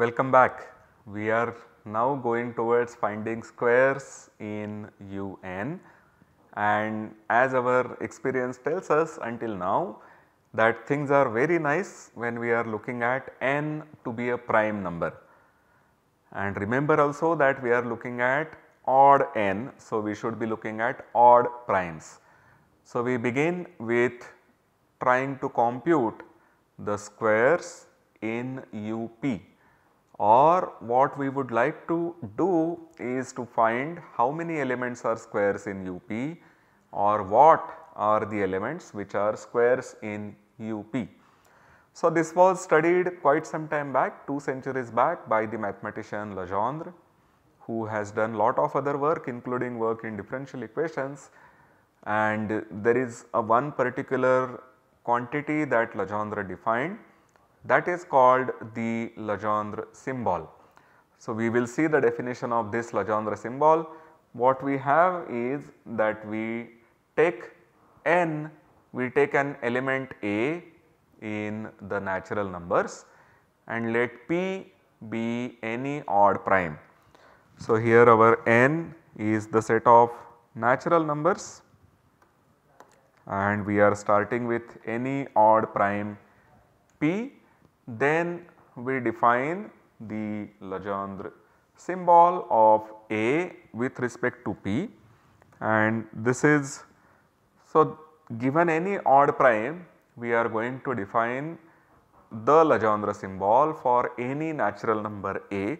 Welcome back. We are now going towards finding squares in un and as our experience tells us until now that things are very nice when we are looking at n to be a prime number. And remember also that we are looking at odd n. So, we should be looking at odd primes. So, we begin with trying to compute the squares in UP or what we would like to do is to find how many elements are squares in UP or what are the elements which are squares in UP. So, this was studied quite some time back 2 centuries back by the mathematician Legendre who has done lot of other work including work in differential equations and there is a one particular quantity that Legendre defined that is called the Legendre symbol. So, we will see the definition of this Legendre symbol. What we have is that we take n, we take an element A in the natural numbers and let p be any odd prime. So, here our n is the set of natural numbers and we are starting with any odd prime p then we define the Legendre symbol of A with respect to p and this is so given any odd prime we are going to define the Legendre symbol for any natural number A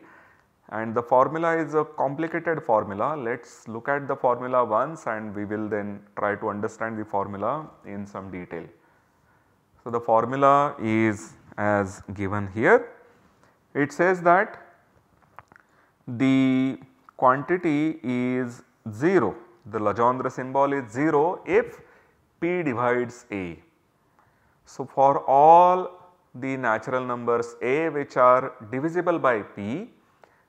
and the formula is a complicated formula. Let us look at the formula once and we will then try to understand the formula in some detail. So, the formula is as given here. It says that the quantity is 0, the Legendre symbol is 0 if p divides a. So, for all the natural numbers a which are divisible by p,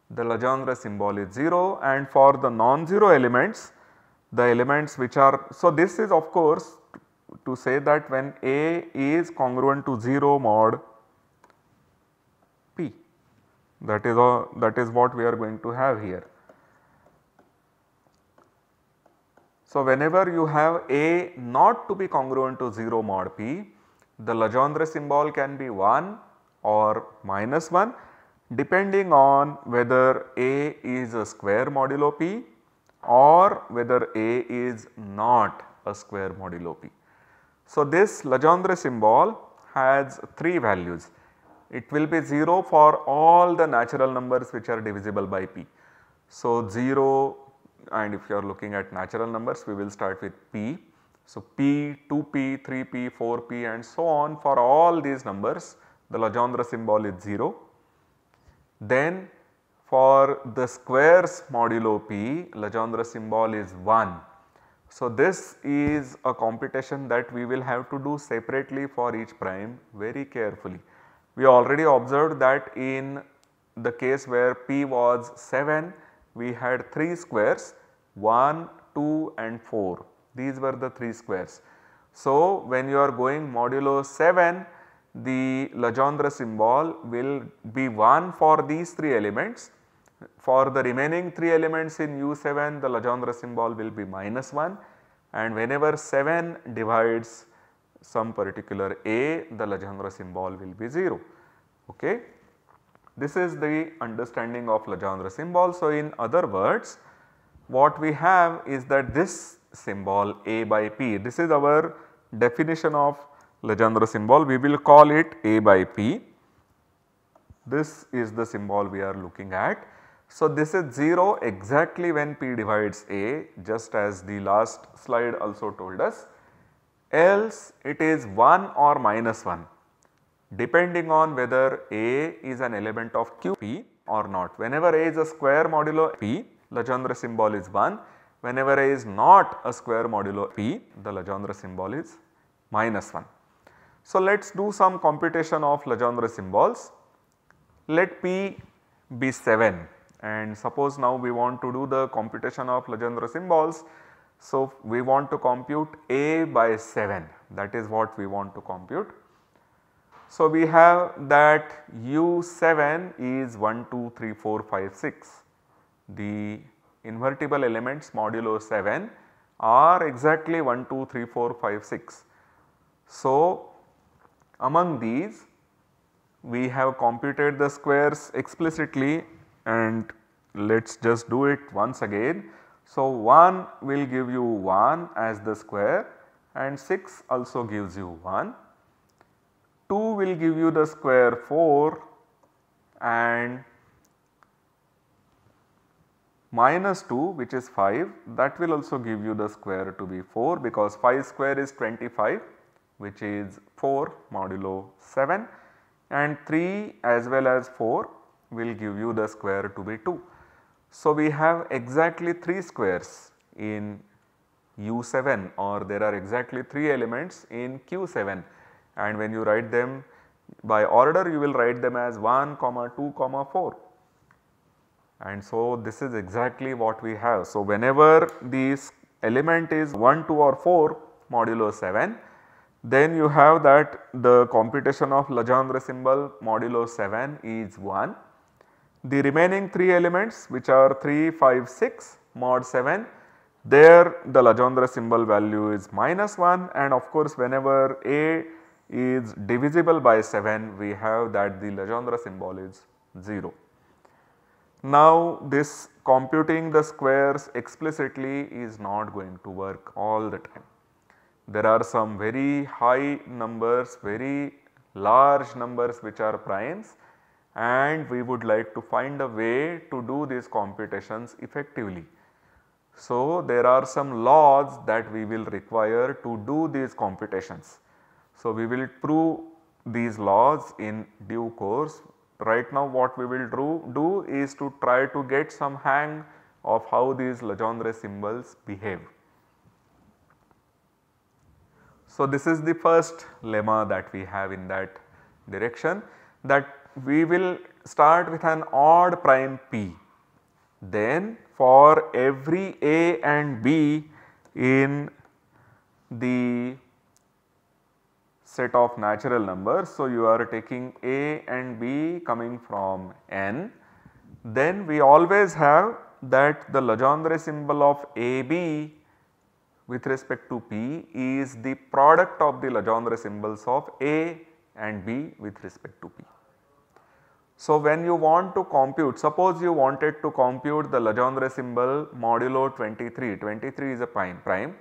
the Legendre symbol is 0 and for the non-zero elements, the elements which are, so this is of course to say that when a is congruent to 0 mod that is a, that is what we are going to have here. So, whenever you have a not to be congruent to 0 mod p, the Legendre symbol can be 1 or minus 1 depending on whether a is a square modulo p or whether a is not a square modulo p. So, this Legendre symbol has 3 values it will be 0 for all the natural numbers which are divisible by p. So, 0 and if you are looking at natural numbers we will start with p. So, p, 2p, 3p, 4p and so on for all these numbers the Legendre symbol is 0. Then for the squares modulo p Legendre symbol is 1. So, this is a computation that we will have to do separately for each prime very carefully. We already observed that in the case where p was 7 we had 3 squares 1, 2 and 4 these were the 3 squares. So, when you are going modulo 7 the Legendre symbol will be 1 for these 3 elements. For the remaining 3 elements in U7 the Legendre symbol will be minus 1 and whenever 7 divides some particular A the Legendre symbol will be 0. Okay. This is the understanding of Legendre symbol. So, in other words what we have is that this symbol A by P this is our definition of Legendre symbol we will call it A by P. This is the symbol we are looking at. So, this is 0 exactly when P divides A just as the last slide also told us else it is 1 or minus 1 depending on whether A is an element of QP or not. Whenever A is a square modulo P, Legendre symbol is 1. Whenever A is not a square modulo P, the Legendre symbol is minus 1. So, let us do some computation of Legendre symbols. Let P be 7 and suppose now we want to do the computation of Legendre symbols so, we want to compute A by 7 that is what we want to compute. So, we have that U7 is 1, 2, 3, 4, 5, 6. The invertible elements modulo 7 are exactly 1, 2, 3, 4, 5, 6. So, among these we have computed the squares explicitly and let us just do it once again. So, 1 will give you 1 as the square and 6 also gives you 1. 2 will give you the square 4 and minus 2 which is 5 that will also give you the square to be 4 because 5 square is 25 which is 4 modulo 7 and 3 as well as 4 will give you the square to be 2. So, we have exactly 3 squares in U7 or there are exactly 3 elements in Q7 and when you write them by order you will write them as 1 comma 2 comma 4 and so this is exactly what we have. So, whenever this element is 1, 2 or 4 modulo 7 then you have that the computation of Legendre symbol modulo 7 is 1. The remaining 3 elements which are 3, 5, 6 mod 7 there the Legendre symbol value is minus 1 and of course whenever A is divisible by 7 we have that the Legendre symbol is 0. Now this computing the squares explicitly is not going to work all the time. There are some very high numbers, very large numbers which are primes and we would like to find a way to do these computations effectively. So, there are some laws that we will require to do these computations. So, we will prove these laws in due course. Right now what we will do, do is to try to get some hang of how these Legendre symbols behave. So, this is the first lemma that we have in that direction that we will start with an odd prime p. Then for every a and b in the set of natural numbers. So, you are taking a and b coming from n. Then we always have that the Legendre symbol of AB with respect to P is the product of the Legendre symbols of A and B with respect to P. So, when you want to compute, suppose you wanted to compute the Legendre symbol modulo 23, 23 is a prime, prime.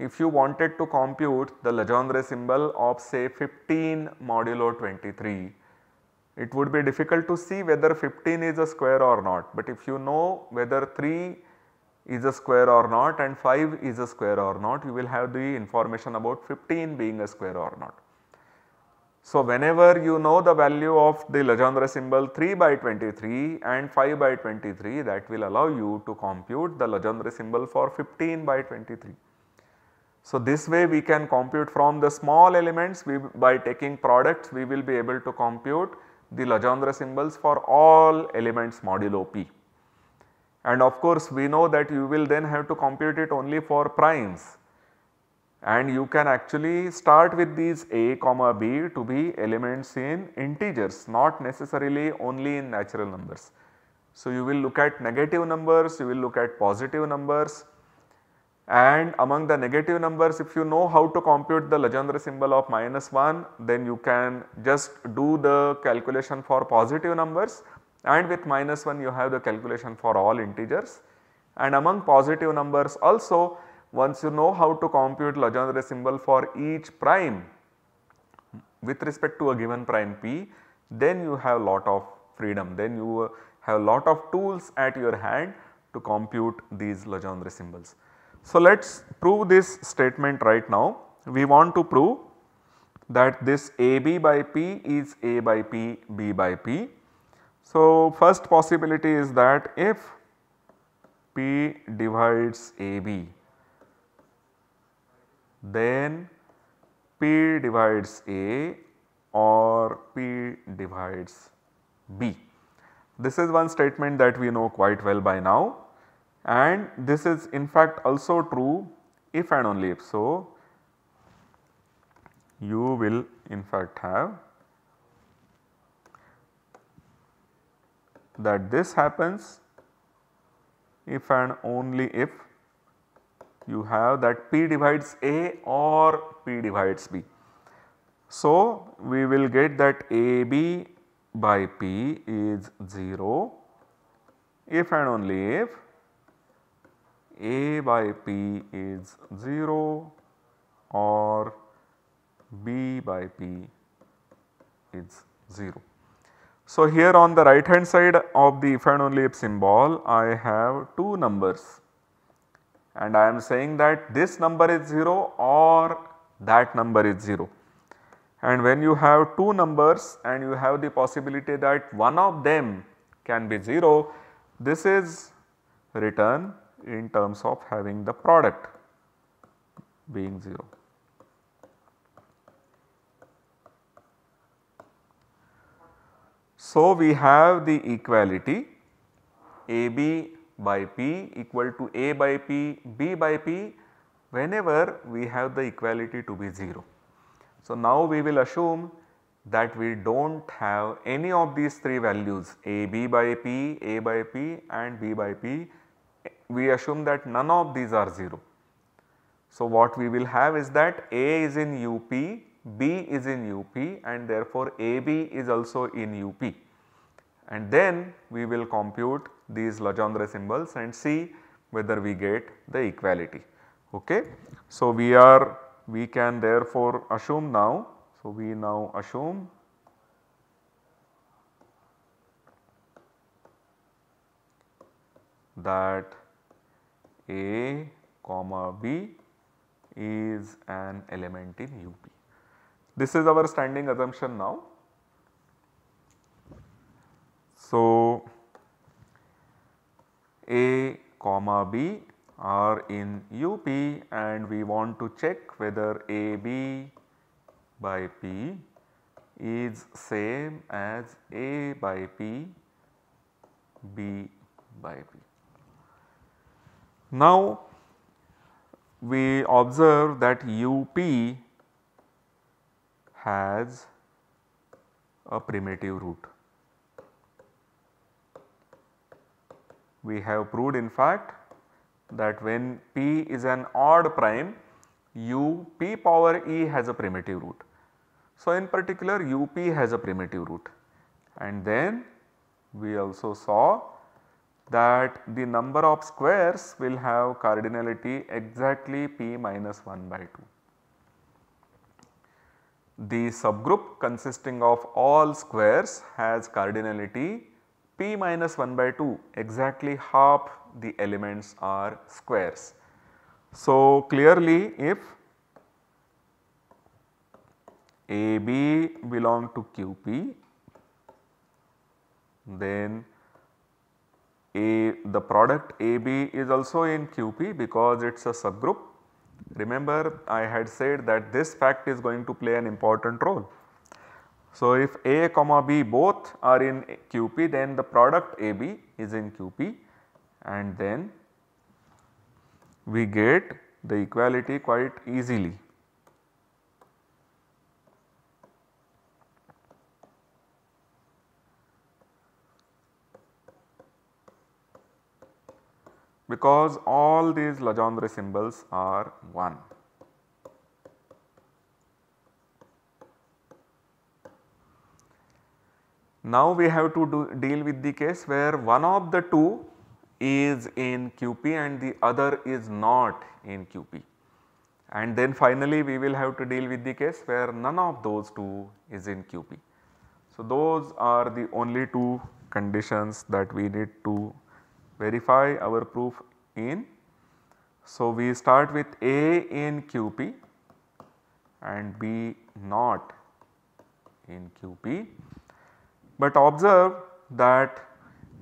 If you wanted to compute the Legendre symbol of say 15 modulo 23, it would be difficult to see whether 15 is a square or not, but if you know whether 3 is a square or not and 5 is a square or not you will have the information about 15 being a square or not. So, whenever you know the value of the Legendre symbol 3 by 23 and 5 by 23 that will allow you to compute the Legendre symbol for 15 by 23. So, this way we can compute from the small elements. We, by taking products we will be able to compute the Legendre symbols for all elements modulo p. And of course we know that you will then have to compute it only for primes and you can actually start with these a comma b to be elements in integers not necessarily only in natural numbers. So, you will look at negative numbers, you will look at positive numbers. And among the negative numbers if you know how to compute the Legendre symbol of minus 1 then you can just do the calculation for positive numbers. And with minus 1 you have the calculation for all integers. And among positive numbers also once you know how to compute Legendre symbol for each prime with respect to a given prime p then you have lot of freedom then you have lot of tools at your hand to compute these Legendre symbols. So, let us prove this statement right now. We want to prove that this AB by P is A by P, B by P so, first possibility is that if P divides AB then P divides A or P divides B. This is one statement that we know quite well by now and this is in fact also true if and only if so. You will in fact have that this happens if and only if you have that P divides A or P divides B. So, we will get that AB by P is 0 if and only if A by P is 0 or B by P is 0. So, here on the right hand side of the if and only if symbol I have two numbers and I am saying that this number is 0 or that number is 0. And when you have two numbers and you have the possibility that one of them can be 0, this is written in terms of having the product being 0. So, we have the equality AB by P equal to A by P, B by P whenever we have the equality to be 0. So, now we will assume that we do not have any of these three values A B by P, A by P and B by P, we assume that none of these are 0. So, what we will have is that A is in UP, B is in UP and therefore AB is also in UP and then we will compute these Legendre symbols and see whether we get the equality. Okay. So, we are we can therefore assume now. So, we now assume that A comma B is an element in UP. This is our standing assumption now. So, A comma B are in UP and we want to check whether AB by P is same as A by P, B by P. Now we observe that UP has a primitive root. We have proved in fact that when p is an odd prime u p power e has a primitive root. So, in particular u p has a primitive root and then we also saw that the number of squares will have cardinality exactly p minus 1 by 2. The subgroup consisting of all squares has cardinality p minus 1 by 2 exactly half the elements are squares. So, clearly if AB belong to QP then A the product AB is also in QP because it is a subgroup. Remember I had said that this fact is going to play an important role. So, if A comma B both are in QP then the product AB is in QP and then we get the equality quite easily. because all these Legendre symbols are 1. Now we have to do, deal with the case where one of the two is in QP and the other is not in QP. And then finally we will have to deal with the case where none of those two is in QP. So those are the only two conditions that we need to verify our proof in. So we start with A in QP and B not in QP. But observe that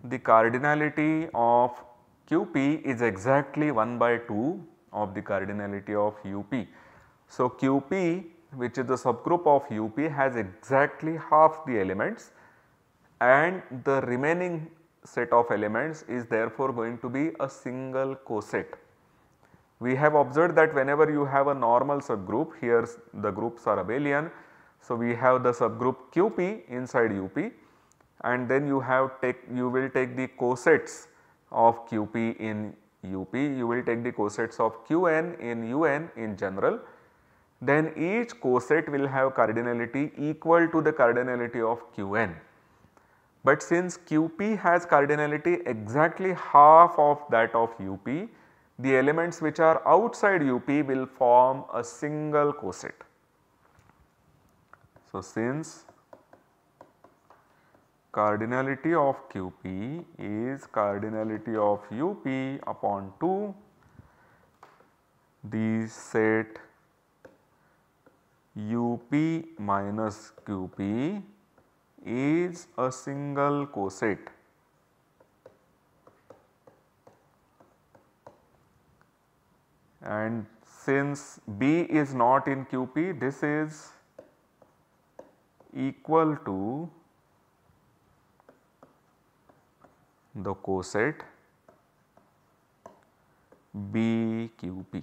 the cardinality of QP is exactly 1 by 2 of the cardinality of UP. So, QP which is the subgroup of UP has exactly half the elements and the remaining set of elements is therefore going to be a single coset. We have observed that whenever you have a normal subgroup here the groups are abelian. So, we have the subgroup QP inside UP and then you have take you will take the cosets of QP in UP, you will take the cosets of Qn in Un in general then each coset will have cardinality equal to the cardinality of Qn. But since Qp has cardinality exactly half of that of Up, the elements which are outside Up will form a single coset. So, since cardinality of Qp is cardinality of Up upon 2, the set UP minus QP is a single coset. And since B is not in QP, this is equal to the coset BQP.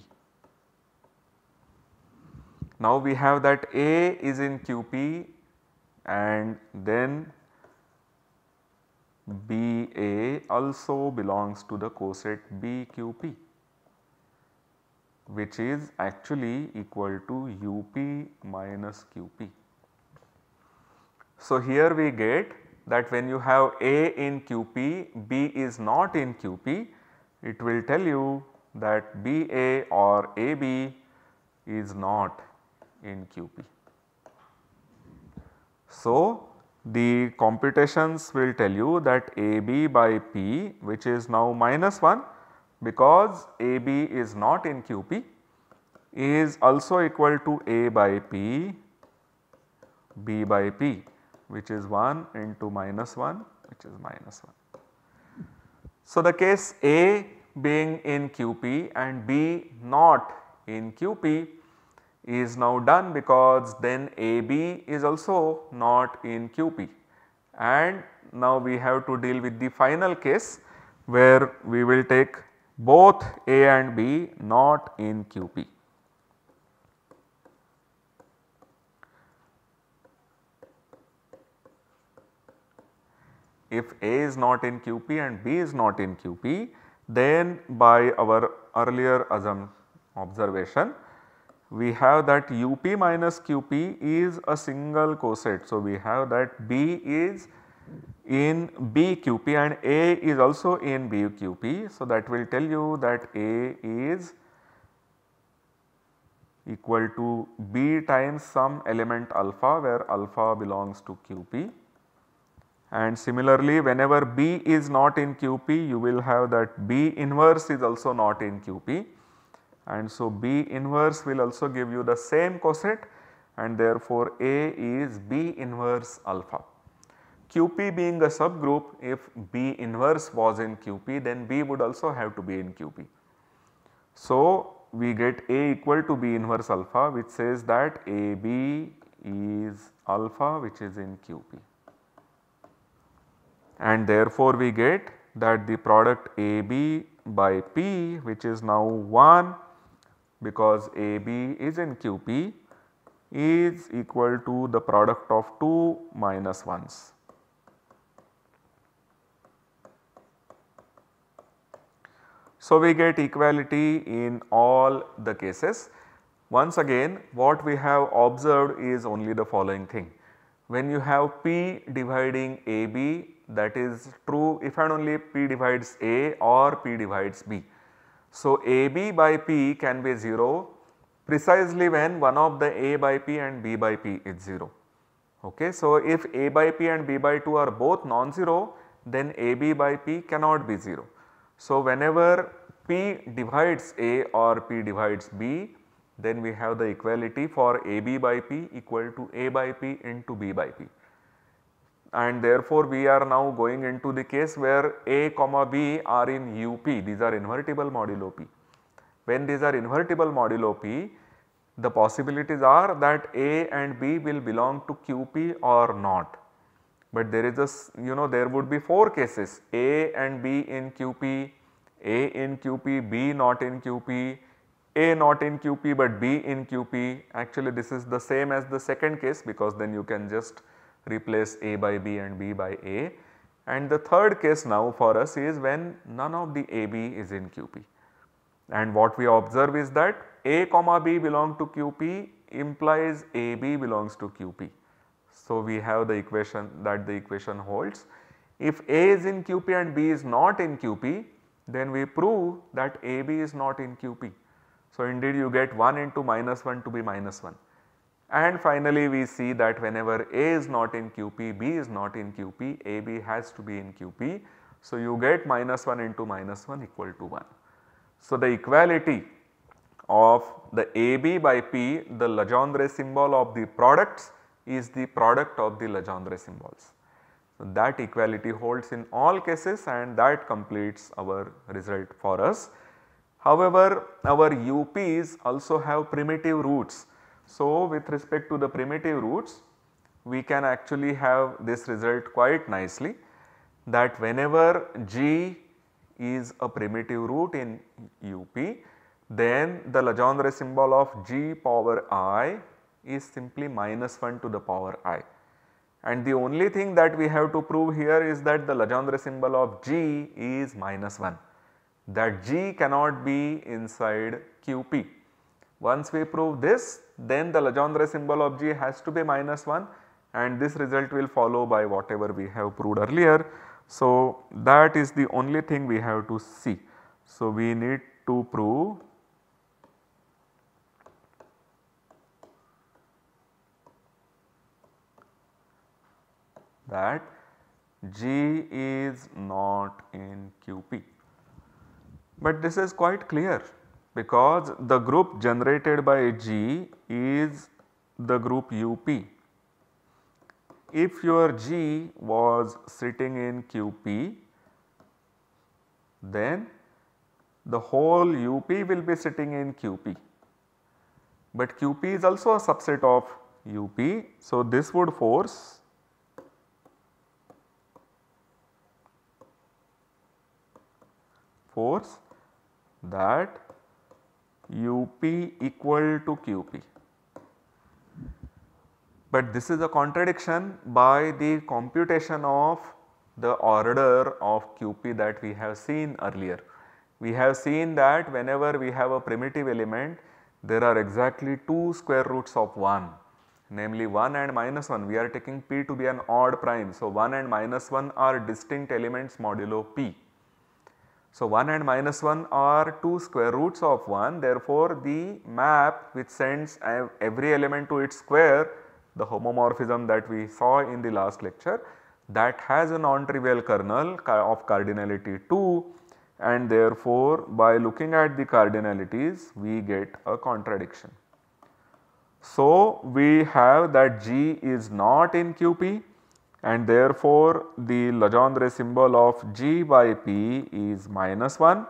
Now we have that A is in QP and then BA also belongs to the coset BQP which is actually equal to UP minus QP. So here we get that when you have A in QP, B is not in QP, it will tell you that BA or AB is not in QP. So, the computations will tell you that AB by P which is now minus 1 because AB is not in QP is also equal to A by P B by P which is 1 into minus 1 which is minus 1. So, the case A being in QP and B not in QP is now done because then AB is also not in QP and now we have to deal with the final case where we will take both A and B not in QP. If A is not in QP and B is not in QP then by our earlier observation we have that UP minus QP is a single coset. So, we have that B is in BQP and A is also in BQP. So, that will tell you that A is equal to B times some element alpha where alpha belongs to QP. And similarly whenever B is not in QP you will have that B inverse is also not in QP and so B inverse will also give you the same coset and therefore A is B inverse alpha. QP being a subgroup if B inverse was in QP then B would also have to be in QP. So we get A equal to B inverse alpha which says that AB is alpha which is in QP and therefore we get that the product AB by P which is now 1 because AB is in QP is equal to the product of 2 minus 1s. So, we get equality in all the cases. Once again what we have observed is only the following thing. When you have P dividing AB that is true if and only P divides A or P divides B. So, AB by P can be 0 precisely when one of the A by P and B by P is 0. Okay. So, if A by P and B by 2 are both non-zero then AB by P cannot be 0. So, whenever P divides A or P divides B then we have the equality for AB by P equal to A by P into B by P and therefore we are now going into the case where A comma B are in UP these are invertible modulo P. When these are invertible modulo P the possibilities are that A and B will belong to QP or not. But there is a you know there would be 4 cases A and B in QP, A in QP, B not in QP, A not in QP but B in QP actually this is the same as the second case because then you can just replace A by B and B by A. And the third case now for us is when none of the AB is in QP. And what we observe is that A comma B belong to QP implies AB belongs to QP. So, we have the equation that the equation holds. If A is in QP and B is not in QP then we prove that AB is not in QP. So, indeed you get 1 into minus 1 to be minus 1. And finally, we see that whenever A is not in QP, B is not in QP, AB has to be in QP. So, you get minus 1 into minus 1 equal to 1. So, the equality of the AB by P, the Legendre symbol of the products is the product of the Legendre symbols. So, that equality holds in all cases and that completes our result for us. However, our UPs also have primitive roots. So, with respect to the primitive roots, we can actually have this result quite nicely that whenever G is a primitive root in UP, then the Legendre symbol of G power i is simply minus 1 to the power i and the only thing that we have to prove here is that the Legendre symbol of G is minus 1 that G cannot be inside QP. Once we prove this then the Legendre symbol of G has to be minus 1 and this result will follow by whatever we have proved earlier. So, that is the only thing we have to see. So, we need to prove that G is not in QP. But this is quite clear because the group generated by G is the group UP. If your G was sitting in QP, then the whole UP will be sitting in QP. But QP is also a subset of UP. So, this would force force that UP equal to QP. But this is a contradiction by the computation of the order of QP that we have seen earlier. We have seen that whenever we have a primitive element there are exactly 2 square roots of 1 namely 1 and minus 1 we are taking p to be an odd prime. So, 1 and minus 1 are distinct elements modulo p. So, 1 and minus 1 are 2 square roots of 1 therefore, the map which sends every element to its square the homomorphism that we saw in the last lecture that has a non-trivial kernel of cardinality 2 and therefore, by looking at the cardinalities we get a contradiction. So, we have that G is not in QP and therefore, the Legendre symbol of G by P is minus 1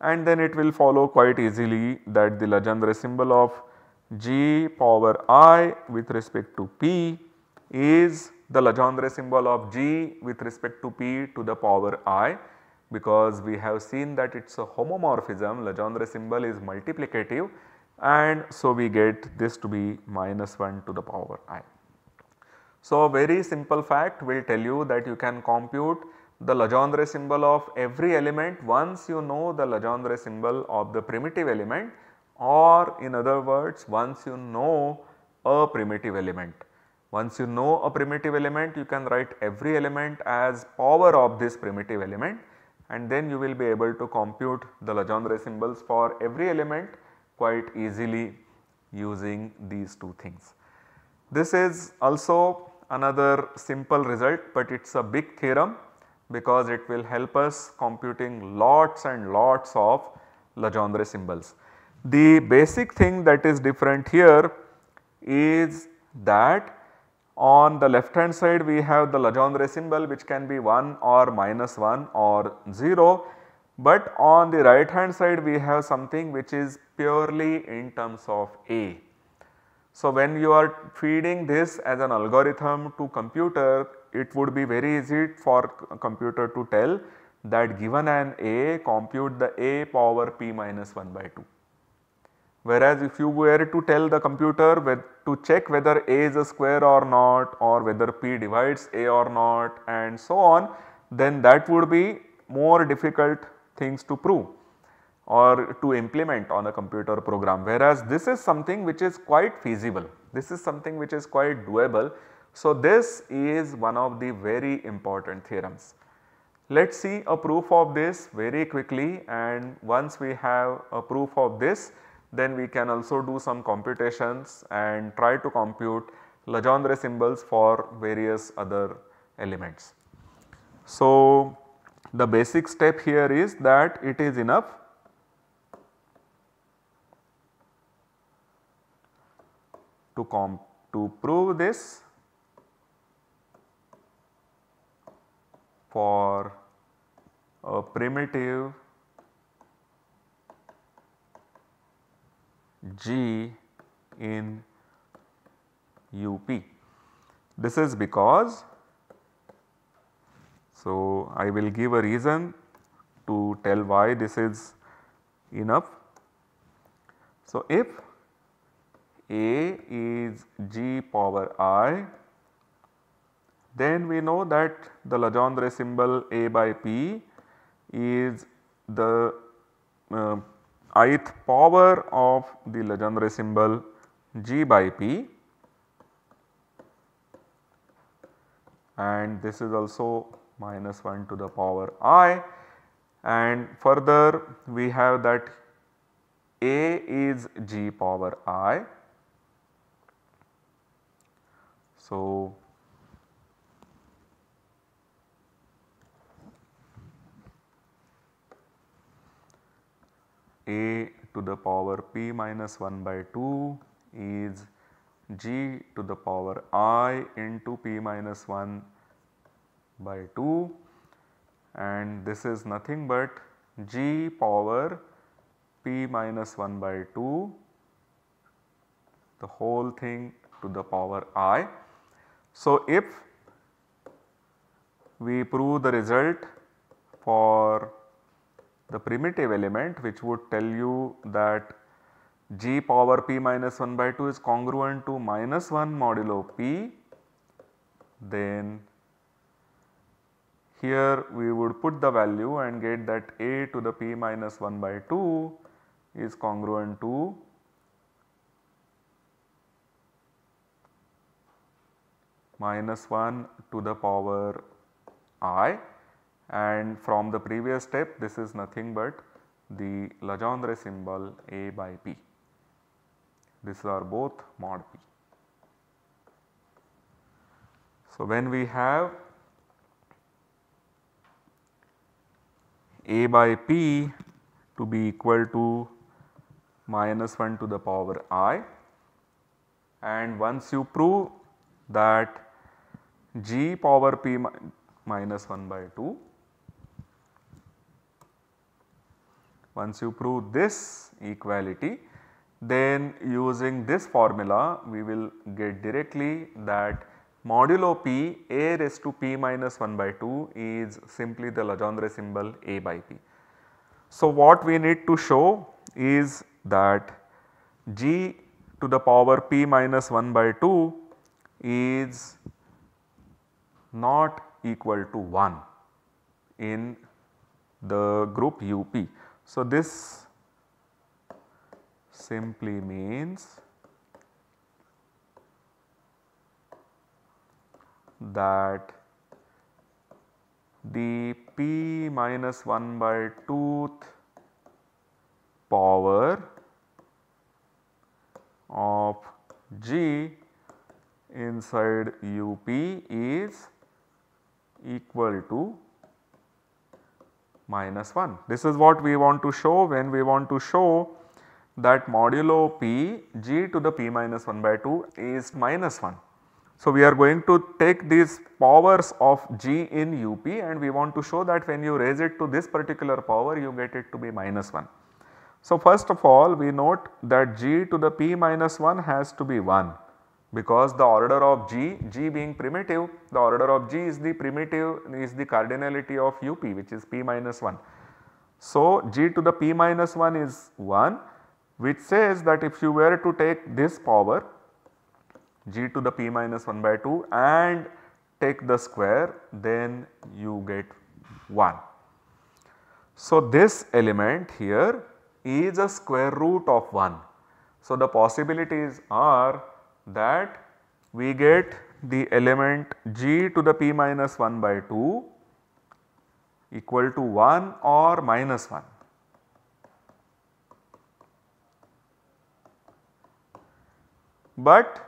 and then it will follow quite easily that the Legendre symbol of G power i with respect to P is the Legendre symbol of G with respect to P to the power i. Because we have seen that it is a homomorphism Legendre symbol is multiplicative. And so we get this to be minus 1 to the power i. So, a very simple fact will tell you that you can compute the Legendre symbol of every element once you know the Legendre symbol of the primitive element or in other words once you know a primitive element. Once you know a primitive element you can write every element as power of this primitive element and then you will be able to compute the Legendre symbols for every element quite easily using these two things. This is also another simple result, but it is a big theorem because it will help us computing lots and lots of Legendre symbols. The basic thing that is different here is that on the left hand side we have the Legendre symbol which can be 1 or minus 1 or 0, but on the right hand side we have something which is purely in terms of A. So, when you are feeding this as an algorithm to computer, it would be very easy for computer to tell that given an A compute the A power p minus 1 by 2. Whereas if you were to tell the computer to check whether a is a square or not or whether p divides a or not and so on then that would be more difficult things to prove or to implement on a computer program whereas this is something which is quite feasible. This is something which is quite doable. So, this is one of the very important theorems. Let us see a proof of this very quickly and once we have a proof of this then we can also do some computations and try to compute Legendre symbols for various other elements. So, the basic step here is that it is enough to comp to prove this for a primitive G in UP. This is because, so I will give a reason to tell why this is enough. So, if A is G power i, then we know that the Legendre symbol A by P is the uh, ith power of the Legendre symbol G by P. And this is also minus 1 to the power i. And further we have that A is G power i. So, a to the power p minus 1 by 2 is g to the power i into p minus 1 by 2 and this is nothing but g power p minus 1 by 2 the whole thing to the power i. So, if we prove the result for the primitive element which would tell you that g power p minus 1 by 2 is congruent to minus 1 modulo p then here we would put the value and get that a to the p minus 1 by 2 is congruent to minus 1 to the power i and from the previous step this is nothing but the Legendre symbol A by P. These are both mod P. So, when we have A by P to be equal to minus 1 to the power i and once you prove that g power p minus 1 by 2 Once you prove this equality then using this formula we will get directly that modulo p a raised to p minus 1 by 2 is simply the Legendre symbol a by p. So, what we need to show is that g to the power p minus 1 by 2 is not equal to 1 in the group UP. So, this simply means that the p minus 1 by 2th power of g inside UP is equal to minus 1. This is what we want to show when we want to show that modulo p g to the p minus 1 by 2 is minus 1. So, we are going to take these powers of g in up and we want to show that when you raise it to this particular power you get it to be minus 1. So, first of all we note that g to the p minus 1 has to be 1 because the order of G, G being primitive, the order of G is the primitive is the cardinality of UP which is P minus 1. So, G to the P minus 1 is 1 which says that if you were to take this power g to the p minus 1 by 2 and take the square then you get 1. So, this element here is a square root of 1. So, the possibilities are that we get the element g to the p minus 1 by 2 equal to 1 or minus 1. But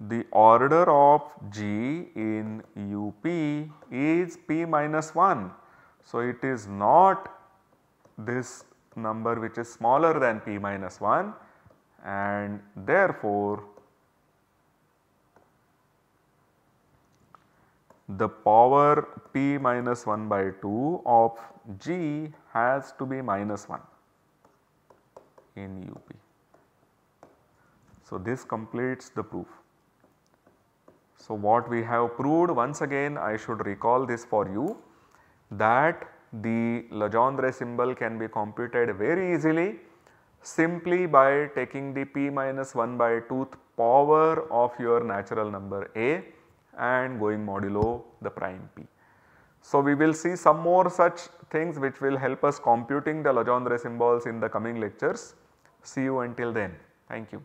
the order of g in UP is p minus 1. So, it is not this number which is smaller than p minus 1 and therefore the power p minus 1 by 2 of g has to be minus 1 in UP. So, this completes the proof. So, what we have proved once again I should recall this for you that the Legendre symbol can be computed very easily simply by taking the p minus 1 by 2th power of your natural number a and going modulo the prime p. So, we will see some more such things which will help us computing the Legendre symbols in the coming lectures. See you until then. Thank you.